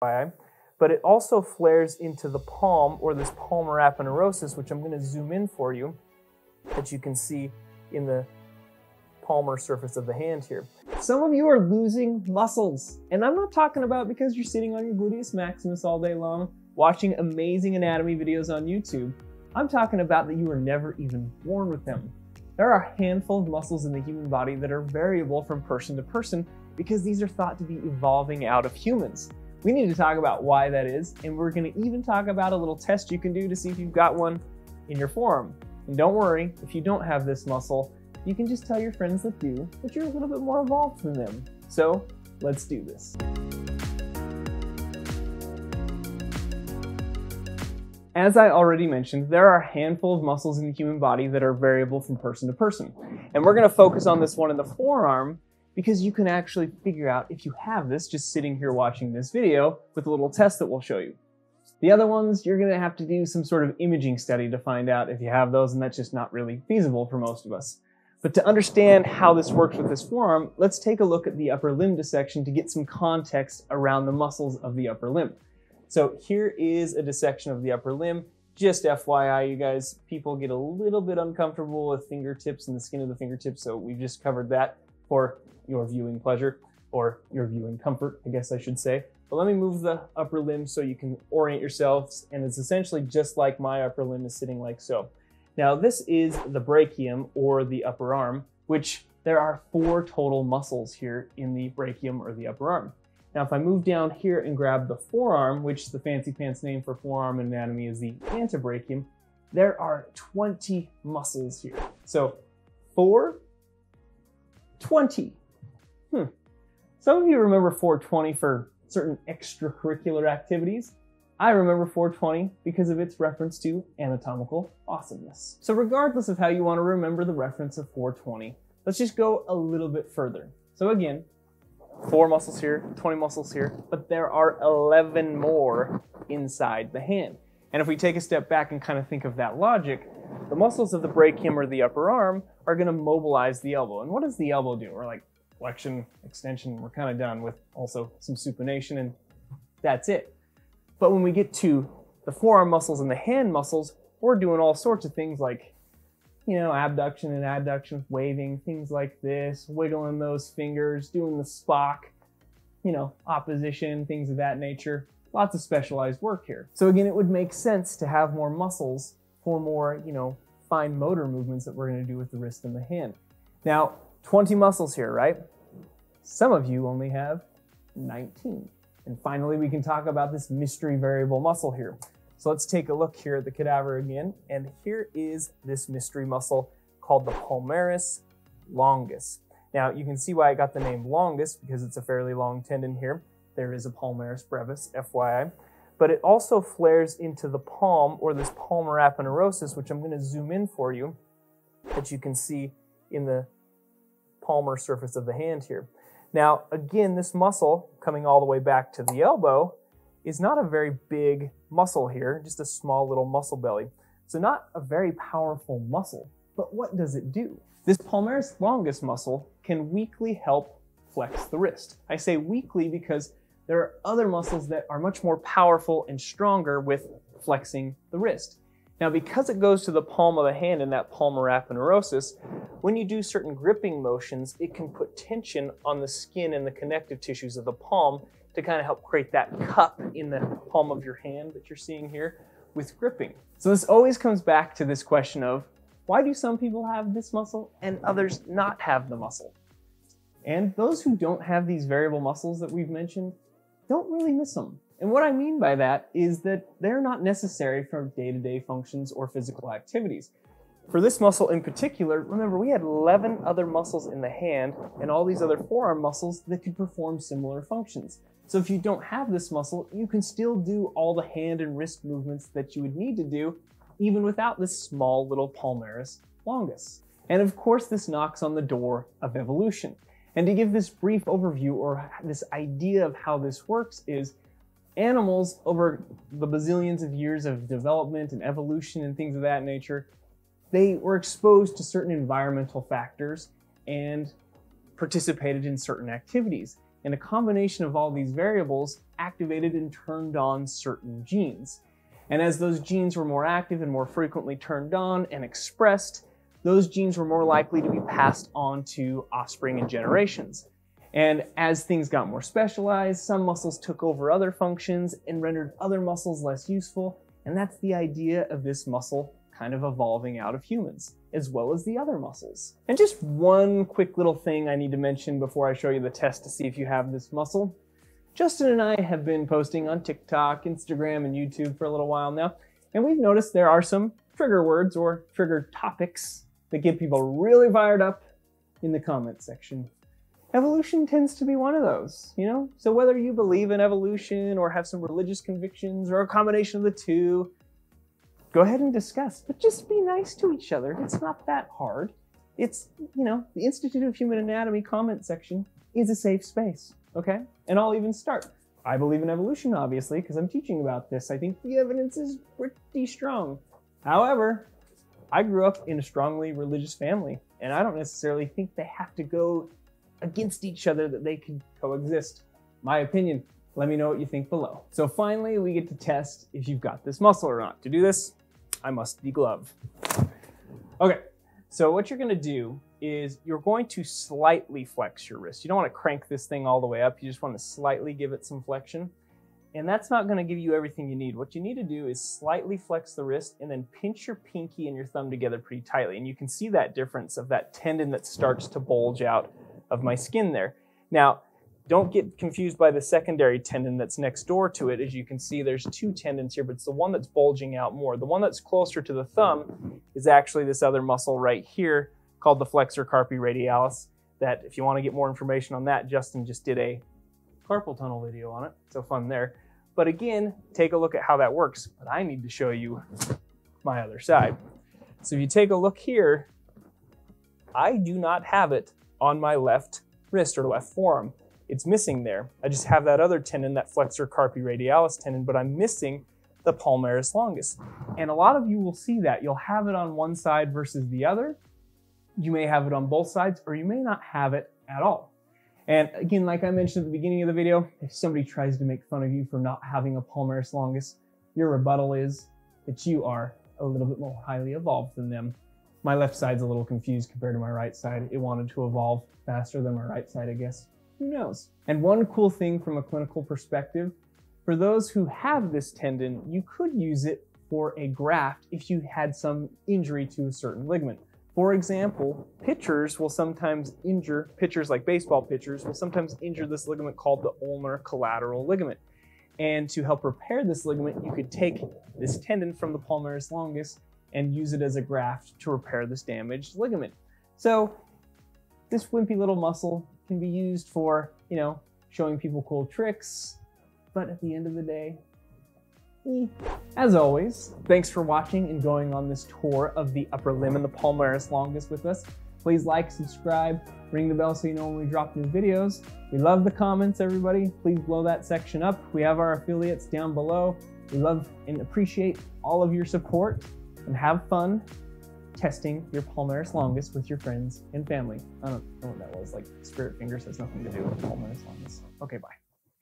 But it also flares into the palm or this palmar aponeurosis, which I'm going to zoom in for you, that you can see in the palmar surface of the hand here. Some of you are losing muscles, and I'm not talking about because you're sitting on your gluteus maximus all day long, watching amazing anatomy videos on YouTube. I'm talking about that you were never even born with them. There are a handful of muscles in the human body that are variable from person to person because these are thought to be evolving out of humans. We need to talk about why that is, and we're gonna even talk about a little test you can do to see if you've got one in your forearm. And don't worry, if you don't have this muscle, you can just tell your friends that do that you're a little bit more evolved than them. So let's do this. As I already mentioned, there are a handful of muscles in the human body that are variable from person to person. And we're going to focus on this one in the forearm because you can actually figure out if you have this just sitting here watching this video with a little test that we'll show you. The other ones, you're going to have to do some sort of imaging study to find out if you have those, and that's just not really feasible for most of us. But to understand how this works with this forearm, let's take a look at the upper limb dissection to get some context around the muscles of the upper limb. So here is a dissection of the upper limb. Just FYI, you guys, people get a little bit uncomfortable with fingertips and the skin of the fingertips, so we've just covered that for your viewing pleasure, or your viewing comfort, I guess I should say. But let me move the upper limb so you can orient yourselves, and it's essentially just like my upper limb is sitting like so. Now this is the brachium or the upper arm, which there are four total muscles here in the brachium or the upper arm. Now if I move down here and grab the forearm, which the fancy pants name for forearm anatomy is the antebrachium, there are 20 muscles here. So 4, 20. Hmm. Some of you remember 420 for certain extracurricular activities. I remember 420 because of its reference to anatomical awesomeness. So regardless of how you want to remember the reference of 420, let's just go a little bit further. So again, four muscles here, 20 muscles here, but there are 11 more inside the hand. And if we take a step back and kind of think of that logic, the muscles of the brachium or the upper arm are going to mobilize the elbow. And what does the elbow do? We're like flexion, extension, we're kind of done with also some supination and that's it. But when we get to the forearm muscles and the hand muscles, we're doing all sorts of things like, you know, abduction and adduction, waving, things like this, wiggling those fingers, doing the Spock, you know, opposition, things of that nature. Lots of specialized work here. So again, it would make sense to have more muscles for more, you know, fine motor movements that we're gonna do with the wrist and the hand. Now, 20 muscles here, right? Some of you only have 19. And finally, we can talk about this mystery variable muscle here. So let's take a look here at the cadaver again. And here is this mystery muscle called the palmaris longus. Now you can see why I got the name longus because it's a fairly long tendon here. There is a palmaris brevis, FYI. But it also flares into the palm or this palmar aponeurosis, which I'm going to zoom in for you, that you can see in the palmar surface of the hand here. Now, again, this muscle coming all the way back to the elbow is not a very big muscle here, just a small little muscle belly. So not a very powerful muscle, but what does it do? This palmaris longus muscle can weakly help flex the wrist. I say weakly because there are other muscles that are much more powerful and stronger with flexing the wrist. Now, because it goes to the palm of the hand in that palmar aponeurosis, when you do certain gripping motions, it can put tension on the skin and the connective tissues of the palm to kind of help create that cup in the palm of your hand that you're seeing here with gripping. So this always comes back to this question of why do some people have this muscle and others not have the muscle? And those who don't have these variable muscles that we've mentioned don't really miss them. And what I mean by that is that they're not necessary for day-to-day functions or physical activities. For this muscle in particular, remember we had 11 other muscles in the hand and all these other forearm muscles that could perform similar functions. So if you don't have this muscle, you can still do all the hand and wrist movements that you would need to do even without this small little palmaris longus. And of course, this knocks on the door of evolution. And to give this brief overview or this idea of how this works is animals over the bazillions of years of development and evolution and things of that nature, they were exposed to certain environmental factors and participated in certain activities. And a combination of all these variables activated and turned on certain genes. And as those genes were more active and more frequently turned on and expressed, those genes were more likely to be passed on to offspring and generations. And as things got more specialized, some muscles took over other functions and rendered other muscles less useful. And that's the idea of this muscle kind of evolving out of humans, as well as the other muscles. And just one quick little thing I need to mention before I show you the test to see if you have this muscle. Justin and I have been posting on TikTok, Instagram, and YouTube for a little while now, and we've noticed there are some trigger words or trigger topics that get people really fired up in the comment section. Evolution tends to be one of those, you know? So whether you believe in evolution or have some religious convictions or a combination of the two, go ahead and discuss, but just be nice to each other. It's not that hard. It's, you know, the Institute of Human Anatomy comment section is a safe space, okay? And I'll even start. I believe in evolution, obviously, because I'm teaching about this. I think the evidence is pretty strong. However, I grew up in a strongly religious family, and I don't necessarily think they have to go against each other, that they can coexist. My opinion. Let me know what you think below. So finally, we get to test if you've got this muscle or not. To do this, I must deglove. Okay, so what you're gonna do is you're going to slightly flex your wrist. You don't wanna crank this thing all the way up. You just wanna slightly give it some flexion. And that's not gonna give you everything you need. What you need to do is slightly flex the wrist and then pinch your pinky and your thumb together pretty tightly. And you can see that difference of that tendon that starts to bulge out of my skin there. Now, don't get confused by the secondary tendon that's next door to it. As you can see, there's two tendons here, but it's the one that's bulging out more. The one that's closer to the thumb is actually this other muscle right here called the flexor carpi radialis that if you want to get more information on that, Justin just did a carpal tunnel video on it. So fun there. But again, take a look at how that works. But I need to show you my other side. So if you take a look here, I do not have it on my left wrist or left forearm. It's missing there. I just have that other tendon, that flexor carpi radialis tendon, but I'm missing the palmaris longus. And a lot of you will see that. You'll have it on one side versus the other. You may have it on both sides, or you may not have it at all. And again, like I mentioned at the beginning of the video, if somebody tries to make fun of you for not having a palmaris longus, your rebuttal is that you are a little bit more highly evolved than them. My left side's a little confused compared to my right side. It wanted to evolve faster than my right side, I guess. Who knows? And one cool thing from a clinical perspective, for those who have this tendon, you could use it for a graft if you had some injury to a certain ligament. For example, pitchers will sometimes injure, pitchers like baseball pitchers will sometimes injure this ligament called the ulnar collateral ligament. And to help repair this ligament, you could take this tendon from the palmaris longus and use it as a graft to repair this damaged ligament. So this wimpy little muscle can be used for, you know, showing people cool tricks, but at the end of the day. As always, thanks for watching and going on this tour of the upper limb and the palmaris longus with us. Please like, subscribe, ring the bell so you know when we drop new videos. We love the comments, everybody. Please blow that section up. We have our affiliates down below. We love and appreciate all of your support and have fun testing your palmaris longus with your friends and family. I don't know what that was. Like spirit fingers has nothing to do with palmaris longus. Okay, bye.